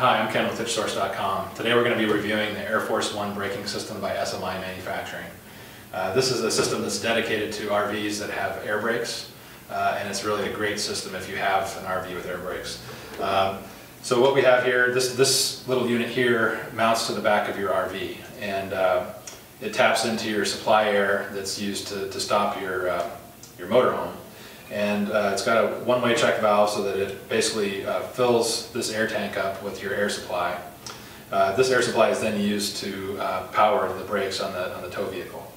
HitchSource.com. Today we're going to be reviewing the Air Force One braking system by SMI Manufacturing. Uh, this is a system that's dedicated to RVs that have air brakes, uh, and it's really a great system if you have an RV with air brakes. Um, so what we have here, this, this little unit here mounts to the back of your RV, and uh, it taps into your supply air that's used to, to stop your, uh, your motorhome. And uh, it's got a one-way check valve so that it basically uh, fills this air tank up with your air supply. Uh, this air supply is then used to uh, power the brakes on the, on the tow vehicle.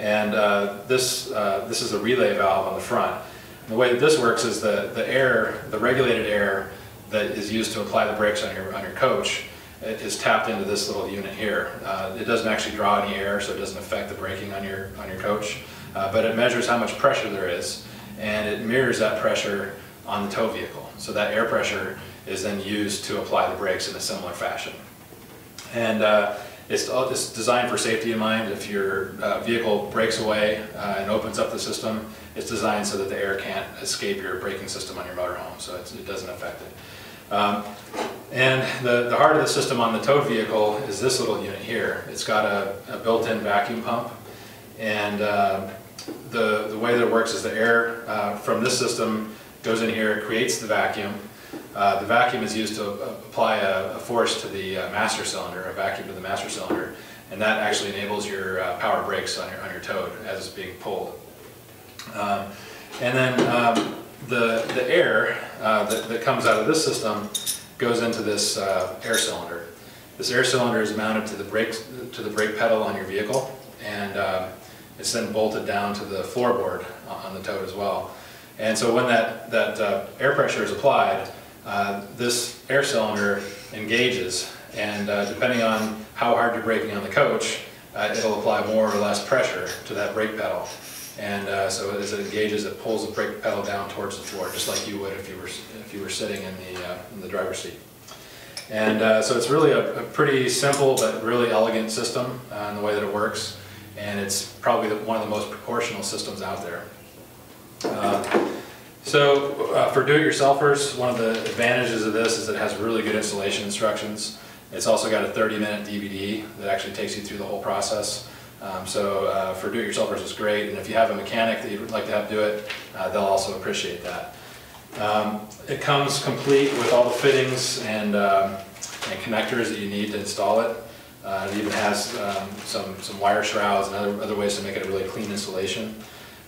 And uh, this, uh, this is a relay valve on the front. And the way that this works is the, the air, the regulated air that is used to apply the brakes on your, on your coach is tapped into this little unit here. it doesn't actually draw any air, so it doesn't affect the braking on your, on your coach. but it measures how much pressure there is and it mirrors that pressure on the tow vehicle. So that air pressure is then used to apply the brakes in a similar fashion. And uh, it's, it's, designed for safety in mind. If your uh, vehicle breaks away uh, and opens up the system, it's designed so that the air can't escape your braking system on your motorhome, so it doesn't affect it. Um, and the, the heart of the system on the towed vehicle is this little unit here. It's got a, a built-in vacuum pump, and uh, the, the way that it works is the air uh, from this system goes in here, creates the vacuum. Uh, the vacuum is used to apply a, a force to the uh, master cylinder, a vacuum to the master cylinder, and that actually enables your uh, power brakes on your, on your toad as it's being pulled. Um, and then um, the, the air uh, that, that comes out of this system goes into this uh, air cylinder. This air cylinder is mounted to the brake, to the brake pedal on your vehicle, and um, it's then bolted down to the floorboard on the toad as well. And so when that, that uh, air pressure is applied, uh, this air cylinder engages and uh, depending on how hard you're braking on the coach, uh, it'll apply more or less pressure to that brake pedal. And uh, so as it engages, it pulls the brake pedal down towards the floor, just like you would if you were, if you were sitting in the, uh, in the driver's seat. And so it's really a, a, pretty simple but really elegant system in the way that it works and it's probably the, one of the most proportional systems out there. Uh, so uh, for do-it-yourselfers, one of the advantages of this is it has really good installation instructions. It's also got a 30-minute DVD that actually takes you through the whole process. Um, so uh, for do-it-yourselfers, it's great. And if you have a mechanic that you'd like to have do it, uh, they'll also appreciate that. Um, it comes complete with all the fittings and, um, and connectors that you need to install it. Uh, it even has um, some, some wire shrouds and other, other ways to make it a really clean installation.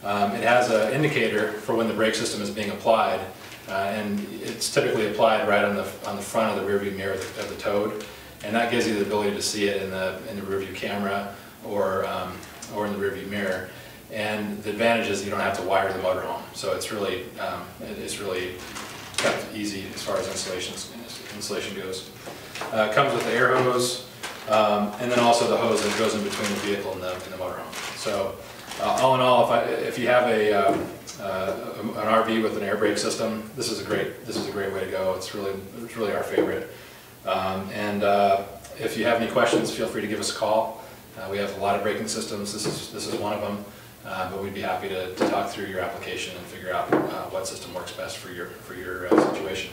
Um, it has an indicator for when the brake system is being applied, uh, and it's typically applied right on the, on the front of the rearview mirror of the, of the toad, and that gives you the ability to see it in the, in the rearview camera or, um, or in the rearview mirror. And the advantage is you don't have to wire the motor home, so it's really, um, it's really kept easy as far as installation, installation goes. Uh, it comes with the air hose, um, and then also the hose that goes in between the vehicle and the, and the motorhome. So uh, all in all, if, I, if you have a, um, uh, an RV with an air brake system, this is a great this is a great way to go. It's really it's really our favorite. Um, and uh, if you have any questions, feel free to give us a call. Uh, we have a lot of braking systems. This is this is one of them. Uh, but we'd be happy to, to, talk through your application and figure out uh, what system works best for your for your situation.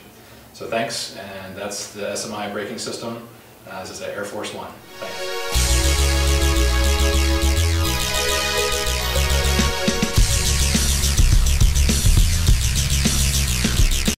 So thanks, and that's the SMI braking system. Uh, this is Air Force One. Thanks.